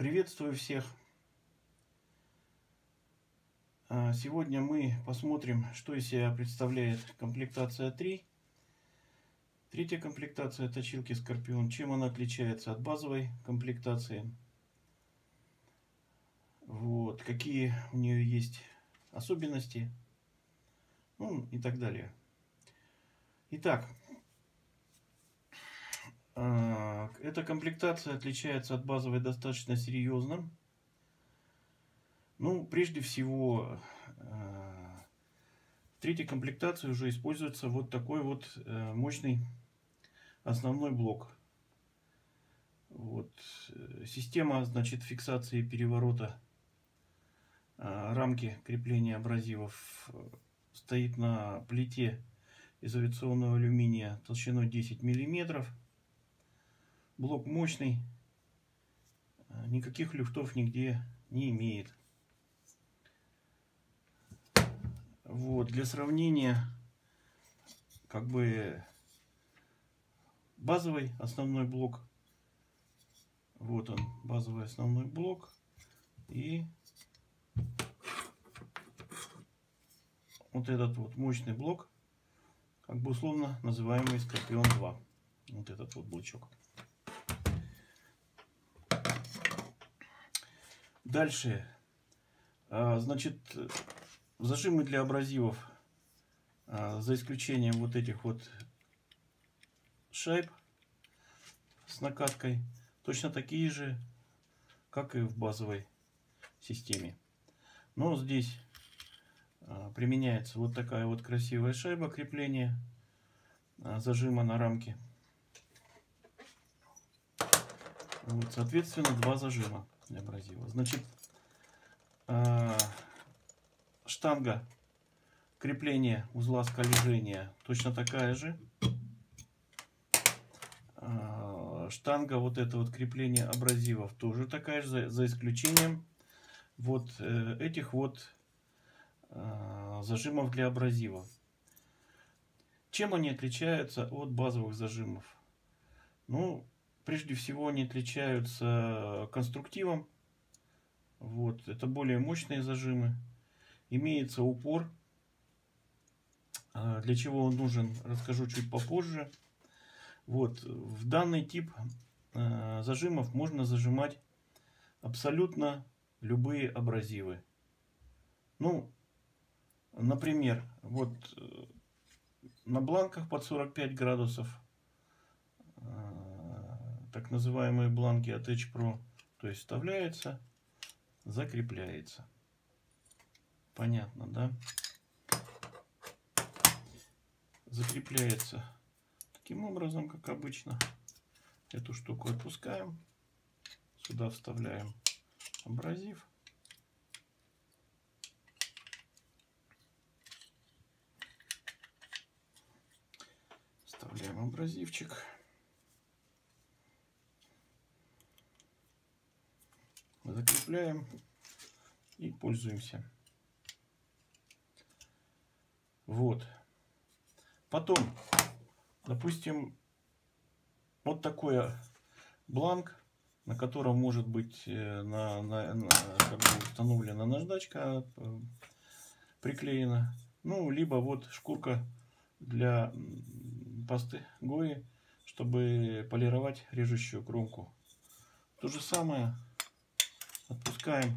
Приветствую всех! А, сегодня мы посмотрим, что из себя представляет комплектация 3. Третья комплектация точилки Скорпион. Чем она отличается от базовой комплектации. Вот, какие у нее есть особенности. Ну и так далее. Итак, эта комплектация отличается от базовой достаточно серьезно. Ну, прежде всего, а, в третьей комплектации уже используется вот такой вот э, мощный основной блок. Вот. Э, система, значит, фиксации переворота рамки крепления абразивов э, стоит на плите изоляционного алюминия толщиной 10 миллиметров. Блок мощный. А, никаких люфтов нигде не имеет. Вот, для сравнения, как бы базовый основной блок. Вот он, базовый основной блок. И вот этот вот мощный блок, как бы условно называемый Скорпион 2. Вот этот вот блочок. Дальше. А, значит, зажимы для абразивов, а, за исключением вот этих вот шайб с накаткой, точно такие же, как и в базовой системе. Но здесь а, применяется вот такая вот красивая шайба крепления зажима на рамке. Вот, соответственно, два зажима для абразива. Значит, э, штанга крепления узла скольжения точно такая же. Э, штанга вот это вот крепление абразивов тоже такая же, за, за исключением вот э, этих вот зажимов для абразивов. Чем они отличаются от базовых зажимов? Ну, Прежде всего они отличаются конструктивом. Вот, это более мощные зажимы. Имеется упор. А, для чего он нужен, расскажу чуть попозже. Вот, в данный тип а, зажимов можно зажимать абсолютно любые абразивы. Ну, например, вот э, на бланках под 45 градусов а, так называемые бланки от H Pro. То есть вставляется, закрепляется. Понятно, да? Закрепляется таким образом, как обычно. Эту штуку отпускаем. Сюда вставляем абразив. Вставляем абразивчик. Закрепляем и пользуемся. Вот. Потом, допустим, вот такой бланк, на котором может быть э, на, на, на, как бы установлена наждачка э, приклеена. Ну, либо вот шкурка для пасты Гои, чтобы полировать режущую кромку. То же самое Отпускаем.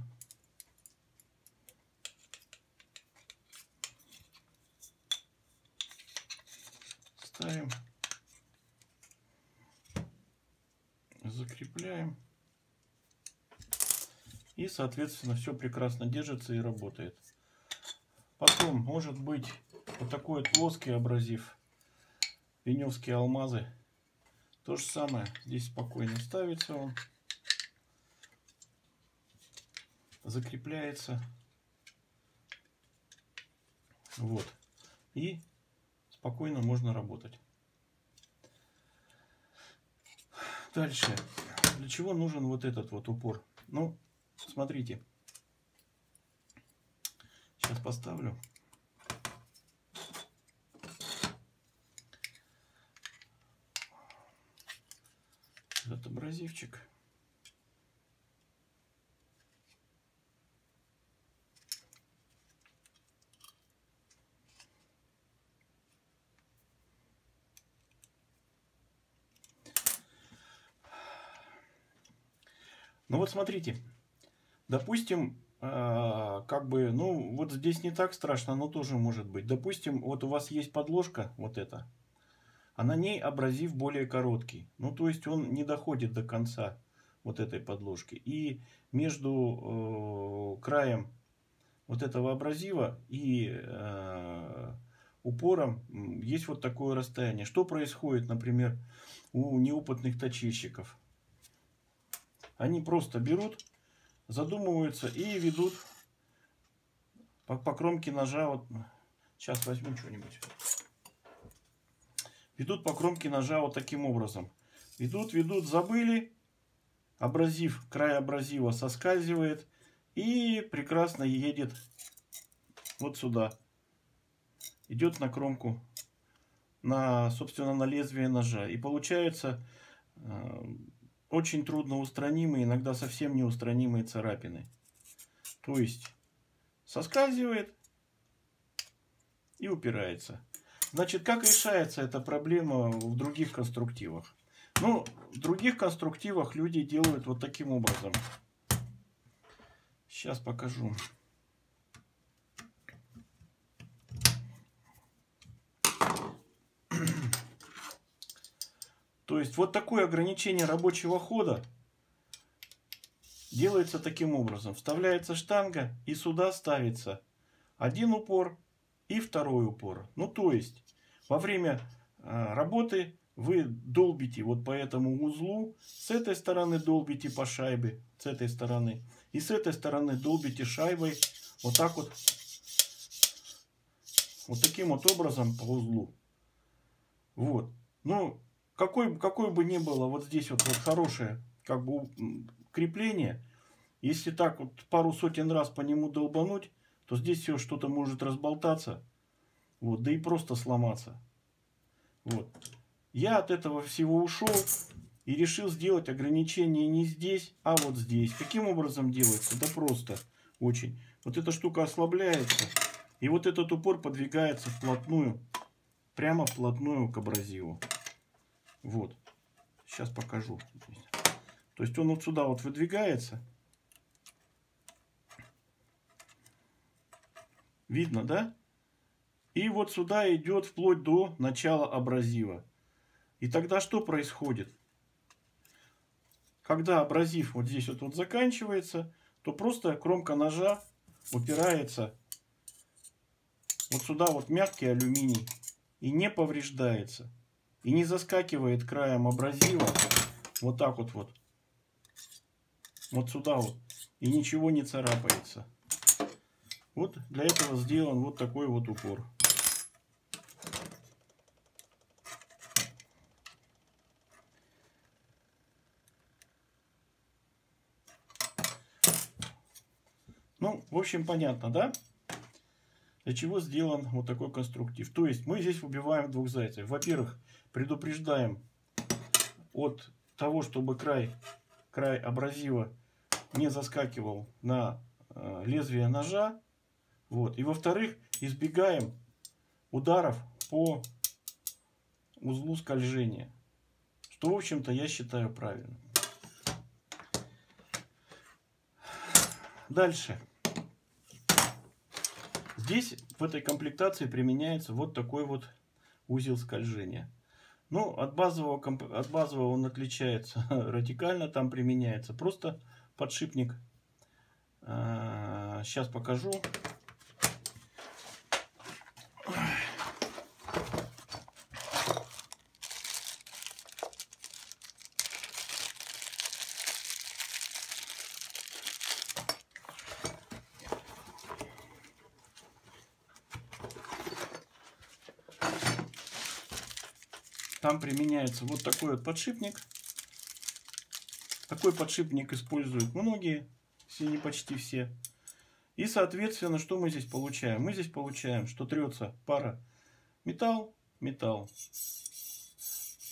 Ставим. Закрепляем. И, соответственно, все прекрасно держится и работает. Потом может быть вот такой вот плоский абразив. Веневские алмазы. То же самое. Здесь спокойно ставится он. Закрепляется. Вот. И спокойно можно работать. Дальше. Для чего нужен вот этот вот упор? Ну, смотрите. Сейчас поставлю. Этот абразивчик. Ну вот смотрите, допустим, э, как бы, ну вот здесь не так страшно, но тоже может быть. Допустим, вот у вас есть подложка, вот эта, а на ней абразив более короткий. Ну то есть он не доходит до конца вот этой подложки. И между э, краем вот этого абразива и э, упором есть вот такое расстояние. Что происходит, например, у неопытных точильщиков? Они просто берут, задумываются и ведут по, по кромке ножа. Вот, сейчас возьму что-нибудь. Ведут по кромке ножа вот таким образом. Ведут, ведут, забыли. Абразив, край абразива соскальзывает. И прекрасно едет вот сюда. Идет на кромку, на, собственно, на лезвие ножа. И получается э, очень трудно устранимые, иногда совсем неустранимые царапины. То есть соскальзывает и упирается. Значит, как решается эта проблема в других конструктивах? Ну, в других конструктивах люди делают вот таким образом. Сейчас покажу. То есть вот такое ограничение рабочего хода делается таким образом. Вставляется штанга и сюда ставится один упор и второй упор. Ну то есть во время а, работы вы долбите вот по этому узлу, с этой стороны долбите по шайбе, с этой стороны, и с этой стороны долбите шайбой вот так вот, вот таким вот образом по узлу. Вот. Ну, какой, какой бы ни было вот здесь вот, вот хорошее как бы крепление, если так вот пару сотен раз по нему долбануть, то здесь все что-то может разболтаться, вот, да и просто сломаться. Вот. Я от этого всего ушел и решил сделать ограничение не здесь, а вот здесь. Каким образом делается? Да просто очень. Вот эта штука ослабляется, и вот этот упор подвигается вплотную, прямо вплотную к абразиву. Вот. Сейчас покажу. То есть он вот сюда вот выдвигается. Видно, да? И вот сюда идет вплоть до начала абразива. И тогда что происходит? Когда абразив вот здесь вот, вот заканчивается, то просто кромка ножа упирается вот сюда вот мягкий алюминий и не повреждается. И не заскакивает краем абразива вот так вот вот. Вот сюда вот. И ничего не царапается. Вот для этого сделан вот такой вот упор. Ну, в общем, понятно, да? Для чего сделан вот такой конструктив. То есть мы здесь убиваем двух зайцев. Во-первых, предупреждаем от того, чтобы край, край абразива не заскакивал на э, лезвие ножа. Вот. И во-вторых, избегаем ударов по узлу скольжения. Что, в общем-то, я считаю правильным. Дальше. Здесь в этой комплектации применяется вот такой вот узел скольжения. Ну, от базового, от базового он отличается радикально, там применяется просто подшипник. Сейчас а, покажу. Там применяется вот такой вот подшипник. Такой подшипник используют многие, все не почти все. И, соответственно, что мы здесь получаем? Мы здесь получаем, что трется пара металл, металл.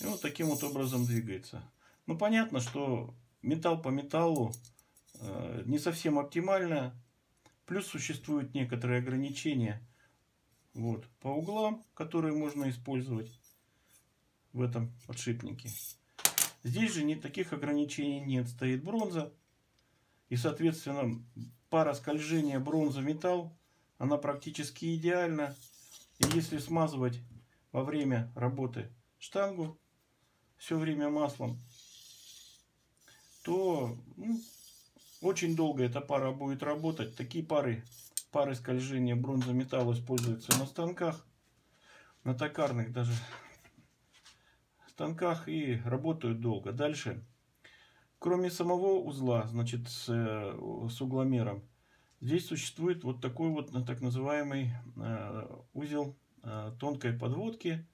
И вот таким вот образом двигается. Ну, понятно, что металл по металлу э, не совсем оптимально. Плюс существуют некоторые ограничения вот, по углам, которые можно использовать в этом подшипнике. Здесь же ни таких ограничений нет. Стоит бронза. И, соответственно, пара скольжения бронза-металл, она практически идеальна. И если смазывать во время работы штангу все время маслом, то ну, очень долго эта пара будет работать. Такие пары, пары скольжения бронза-металл используются на станках, на токарных даже станках и работают долго. Дальше Кроме самого узла, значит, с, э, с угломером, здесь существует вот такой вот так называемый э, узел э, тонкой подводки.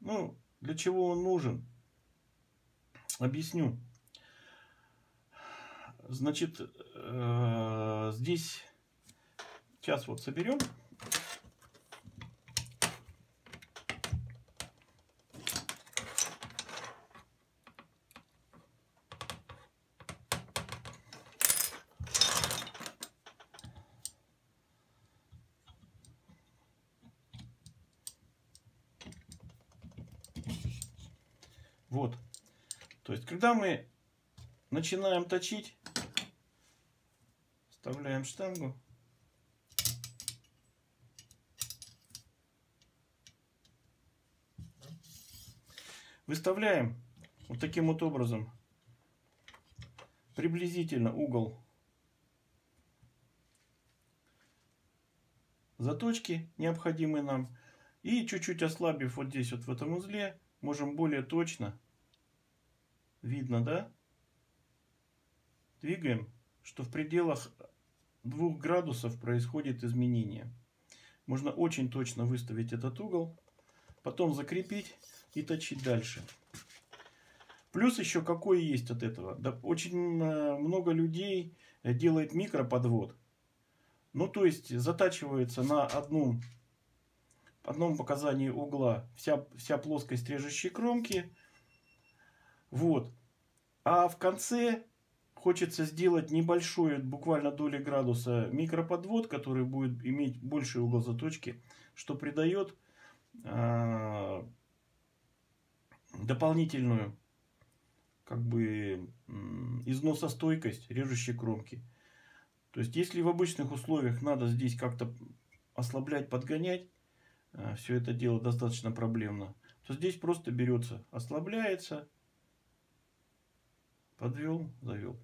Ну, для чего он нужен? Объясню. Значит, э, здесь сейчас вот соберем. Вот. То есть, когда мы начинаем точить, вставляем штангу. Выставляем вот таким вот образом приблизительно угол заточки, необходимый нам. И чуть-чуть ослабив вот здесь вот в этом узле, можем более точно, видно, да? Двигаем, что в пределах 2 градусов происходит изменение. Можно очень точно выставить этот угол, потом закрепить и точить дальше. Плюс еще какой есть от этого. Да, очень э, много людей делает микроподвод. Ну, то есть затачивается на одном одном показании угла вся, вся плоскость режущей кромки. Вот. А в конце хочется сделать небольшую, буквально доли градуса микроподвод, который будет иметь больший угол заточки, что придает э, дополнительную как бы износостойкость режущей кромки. То есть, если в обычных условиях надо здесь как-то ослаблять, подгонять, Э, все это дело достаточно проблемно, то здесь просто берется, ослабляется, подвел, завел.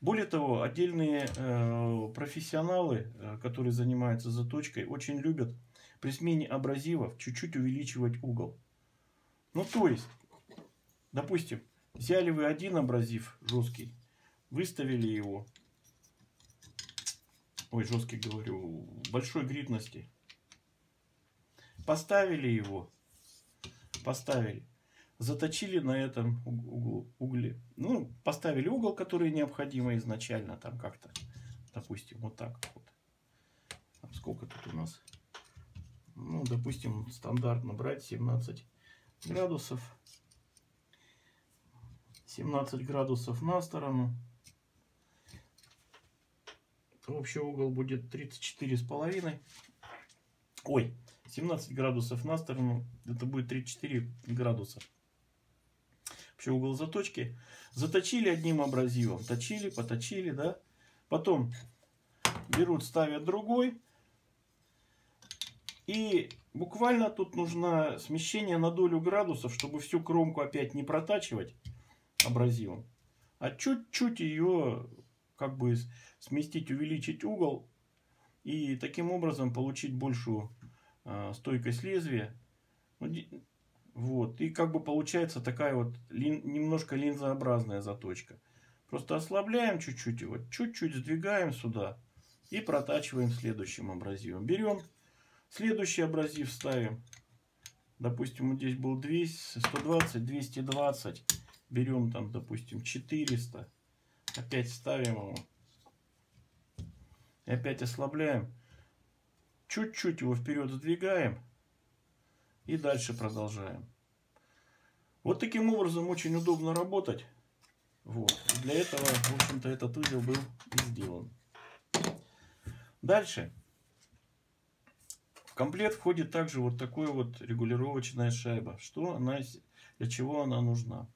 Более того, отдельные э, профессионалы, э, которые занимаются заточкой, очень любят при смене абразивов чуть-чуть увеличивать угол. Ну, то есть, допустим, взяли вы один абразив жесткий, выставили его, ой, жесткий говорю, большой гридности, Поставили его. Поставили. Заточили на этом углу, угле. Ну, поставили угол, который необходимо изначально. Там как-то, допустим, вот так вот. Там сколько тут у нас? Ну, допустим, стандартно брать 17 градусов. 17 градусов на сторону. Общий угол будет 34 с половиной. Ой, 17 градусов на сторону, это будет 34 градуса. Вообще угол заточки. Заточили одним абразивом, точили, поточили, да. Потом берут, ставят другой. И буквально тут нужно смещение на долю градусов, чтобы всю кромку опять не протачивать абразивом. А чуть-чуть ее как бы сместить, увеличить угол. И таким образом получить большую а, стойкость лезвия. Вот. И как бы получается такая вот лин, немножко линзообразная заточка. Просто ослабляем чуть-чуть его, чуть-чуть сдвигаем сюда и протачиваем следующим абразивом. Берем следующий абразив, ставим. Допустим, здесь был 200, 120, 220. Берем там, допустим, 400. Опять ставим его. И опять ослабляем. Чуть-чуть его вперед сдвигаем. И дальше продолжаем. Вот таким образом очень удобно работать. Вот. И для этого, в общем-то, этот узел был и сделан. Дальше. В комплект входит также вот такой вот регулировочная шайба. Что она, для чего она нужна?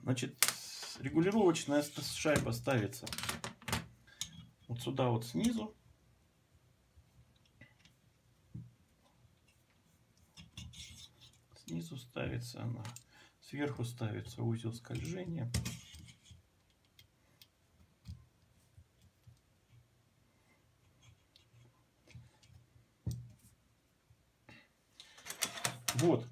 Значит, регулировочная шайба ставится вот сюда вот снизу. Снизу ставится она, сверху ставится узел скольжения. Вот.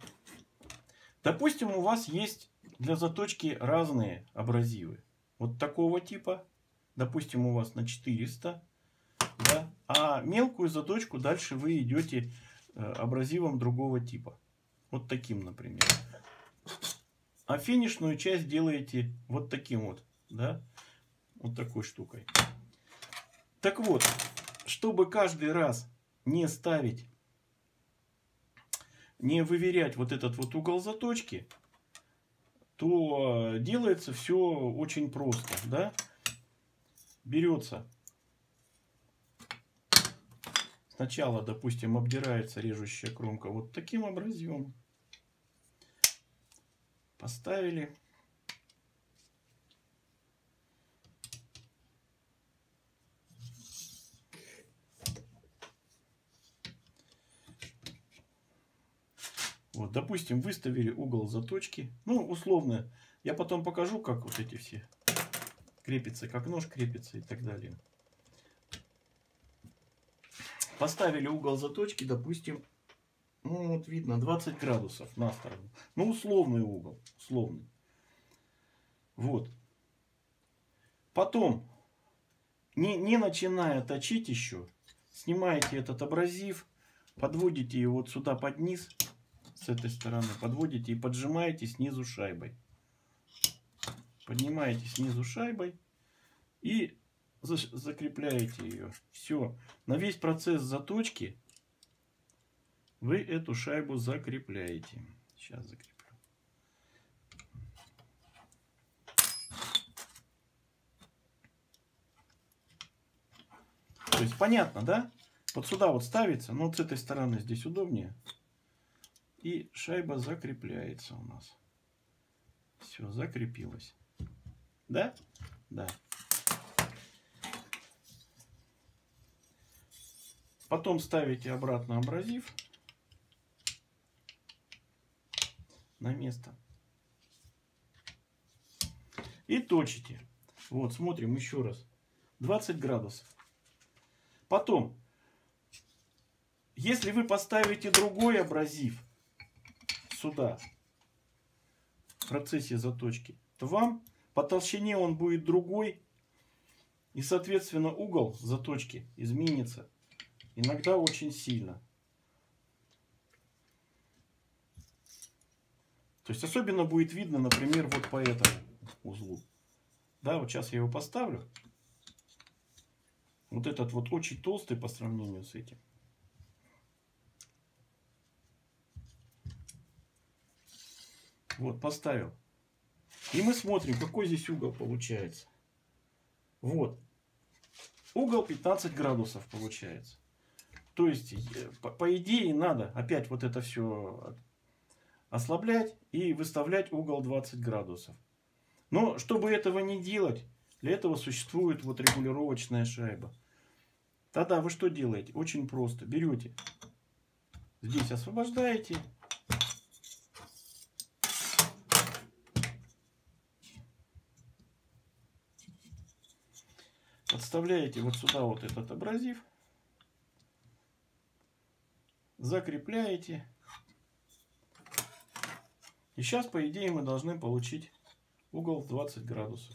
Допустим, у вас есть для заточки разные абразивы. Вот такого типа. Допустим, у вас на 400. Да? А мелкую заточку дальше вы идете э, абразивом другого типа. Вот таким, например. А финишную часть делаете вот таким вот. Да? Вот такой штукой. Так вот, чтобы каждый раз не ставить не выверять вот этот вот угол заточки, то делается все очень просто. Да? Берется сначала, допустим, обдирается режущая кромка вот таким образцом. Поставили. Вот, допустим, выставили угол заточки. Ну, условно. Я потом покажу, как вот эти все крепятся, как нож крепится и так далее. Поставили угол заточки, допустим, ну вот видно, 20 градусов на сторону. Ну, условный угол, условный. Вот. Потом, не, не начиная точить еще, снимаете этот абразив, подводите его вот сюда под низ с этой стороны подводите и поджимаете снизу шайбой. Поднимаете снизу шайбой и закрепляете ее. Все. На весь процесс заточки вы эту шайбу закрепляете. Сейчас закреплю. То есть понятно, да? Вот сюда вот ставится, но вот с этой стороны здесь удобнее. И шайба закрепляется у нас. Все, закрепилась. Да? Да. Потом ставите обратно абразив на место. И точите. Вот, смотрим еще раз. 20 градусов. Потом, если вы поставите другой абразив, сюда, в процессе заточки, то вам по толщине он будет другой. И, соответственно, угол заточки изменится. Иногда очень сильно. То есть особенно будет видно, например, вот по этому узлу. Да, вот сейчас я его поставлю. Вот этот вот очень толстый по сравнению с этим. Вот, поставил. И мы смотрим, какой здесь угол получается. Вот. Угол 15 градусов получается. То есть, э, по, по идее, надо опять вот это все ослаблять и выставлять угол 20 градусов. Но чтобы этого не делать, для этого существует вот регулировочная шайба. Тогда вы что делаете? Очень просто. Берете, здесь освобождаете, Подставляете вот сюда вот этот абразив. Закрепляете. И сейчас, по идее, мы должны получить угол в 20 градусов.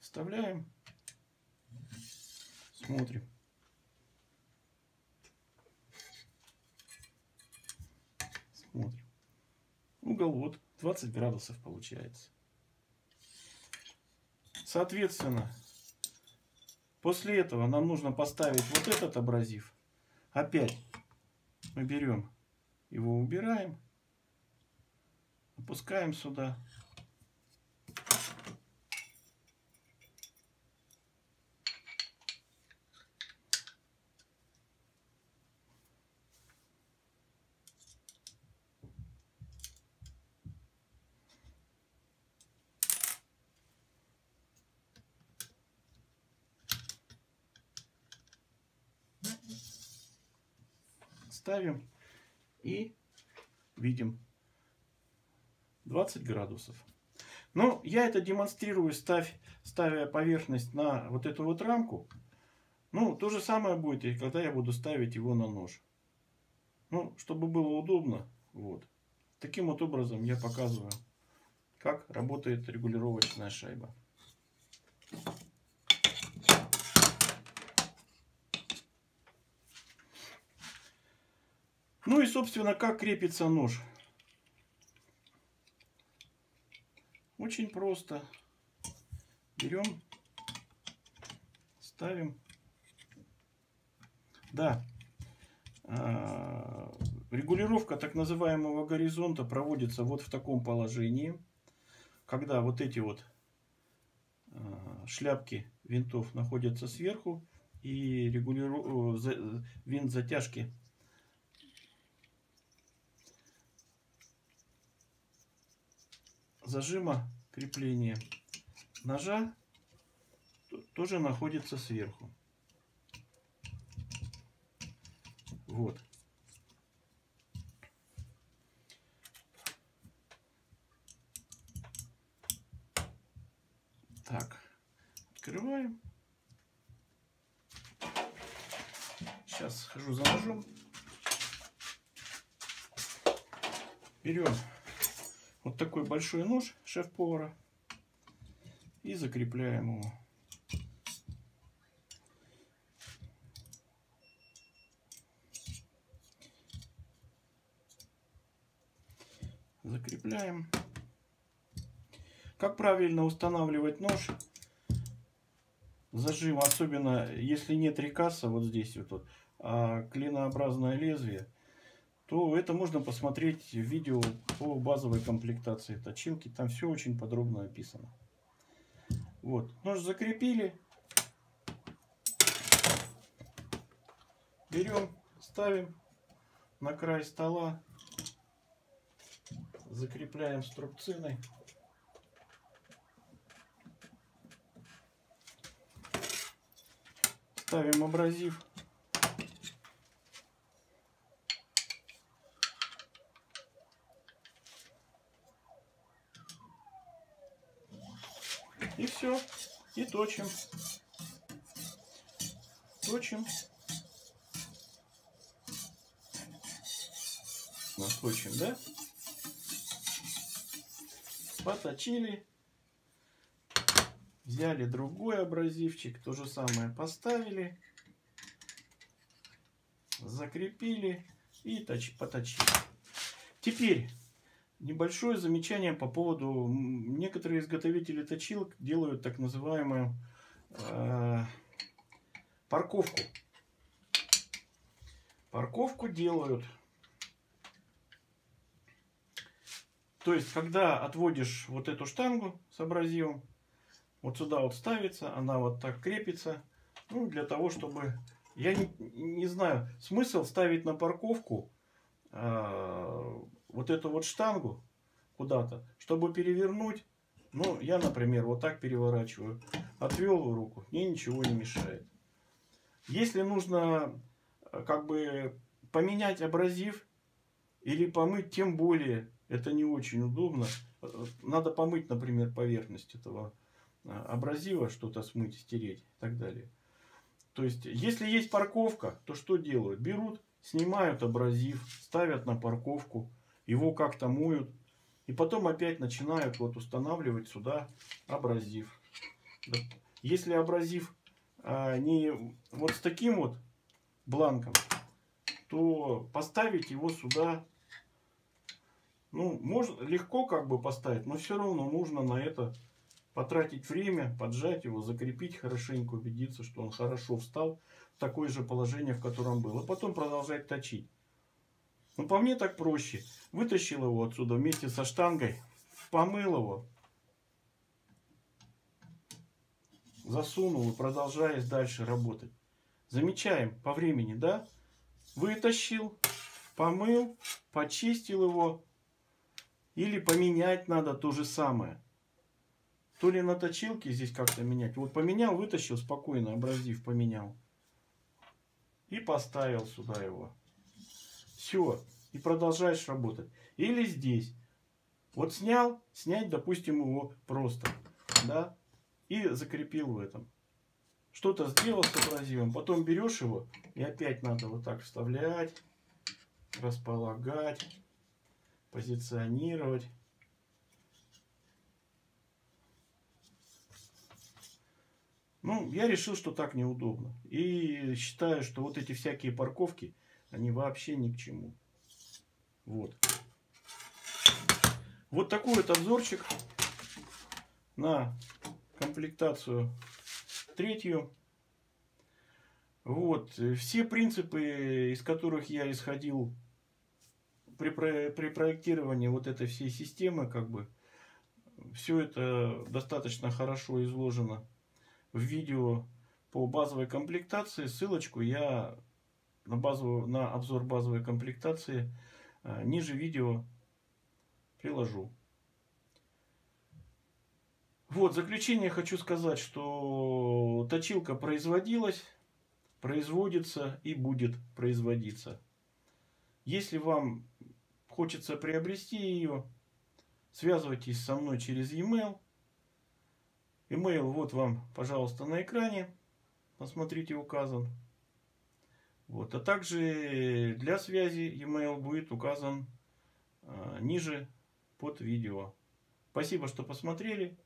Вставляем. Смотрим. Смотрим. Угол вот 20 градусов получается. Соответственно, после этого нам нужно поставить вот этот абразив. Опять мы берем его, убираем, опускаем сюда. Ставим и видим 20 градусов. Но я это демонстрирую, ставь, ставя поверхность на вот эту вот рамку. Ну, то же самое будет, и когда я буду ставить его на нож. Ну, чтобы было удобно. Вот. Таким вот образом я показываю, как работает регулировочная шайба. Ну и, собственно, как крепится нож. Очень просто. Берем, ставим. Да, а, регулировка так называемого горизонта проводится вот в таком положении. Когда вот эти вот а, шляпки винтов находятся сверху и регулиру... винт затяжки зажима крепления ножа тоже находится сверху. Вот. Так, открываем. Сейчас схожу за ножом. Берем вот такой большой нож шеф-повара и закрепляем его. Закрепляем. Как правильно устанавливать нож? Зажим, особенно если нет рекаса, вот здесь вот, а клинообразное лезвие – то это можно посмотреть видео по базовой комплектации точилки. Там все очень подробно описано. Вот, нож закрепили. Берем, ставим на край стола, закрепляем струбциной. Ставим абразив. И все. И точим. Точим. Наточим, да? Поточили. Взяли другой абразивчик. То же самое поставили. Закрепили. И точ поточили. Теперь Небольшое замечание по поводу... Некоторые изготовители точилок делают так называемую э, парковку. Парковку делают. То есть, когда отводишь вот эту штангу с абразивом, вот сюда вот ставится, она вот так крепится. Ну, для того, чтобы... Я не, не знаю, смысл ставить на парковку э, вот эту вот штангу куда-то, чтобы перевернуть, ну, я, например, вот так переворачиваю, отвел руку, мне ничего не мешает. Если нужно э, как бы поменять абразив или помыть, тем более, это не очень удобно. Э, надо помыть, например, поверхность этого э, абразива, что-то смыть, стереть и так далее. То есть, если есть парковка, то что делают? Берут, снимают абразив, ставят на парковку, его как-то моют. И потом опять начинают вот устанавливать сюда абразив. Если абразив а, не вот с таким вот бланком, то поставить его сюда, ну, можно легко как бы поставить, но все равно нужно на это потратить время, поджать его, закрепить хорошенько, убедиться, что он хорошо встал в такое же положение, в котором был. И потом продолжать точить. Ну, по мне так проще. Вытащил его отсюда вместе со штангой, помыл его, засунул и продолжаешь дальше работать. Замечаем по времени, да? Вытащил, помыл, почистил его. Или поменять надо то же самое. То ли на точилке здесь как-то менять. Вот поменял, вытащил спокойно, абразив поменял. И поставил сюда его. Все. И продолжаешь работать. Или здесь. Вот снял, снять, допустим, его просто. Да? И закрепил в этом. Что-то сделал с абразивом. Потом берешь его и опять надо вот так вставлять, располагать, позиционировать. Ну, я решил, что так неудобно. И считаю, что вот эти всякие парковки, они вообще ни к чему. Вот. Вот такой вот обзорчик на комплектацию третью. Вот. Все принципы, из которых я исходил при, при проектировании вот этой всей системы, как бы, все это достаточно хорошо изложено в видео по базовой комплектации. Ссылочку я на, базовую, на обзор базовой комплектации э, ниже видео приложу. Вот, в заключение хочу сказать, что точилка производилась, производится и будет производиться. Если вам хочется приобрести ее, связывайтесь со мной через e-mail. Email вот вам, пожалуйста, на экране. Посмотрите, указан. Вот. А также для связи e-mail будет указан э, ниже под видео. Спасибо, что посмотрели.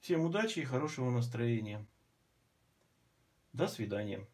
Всем удачи и хорошего настроения. До свидания.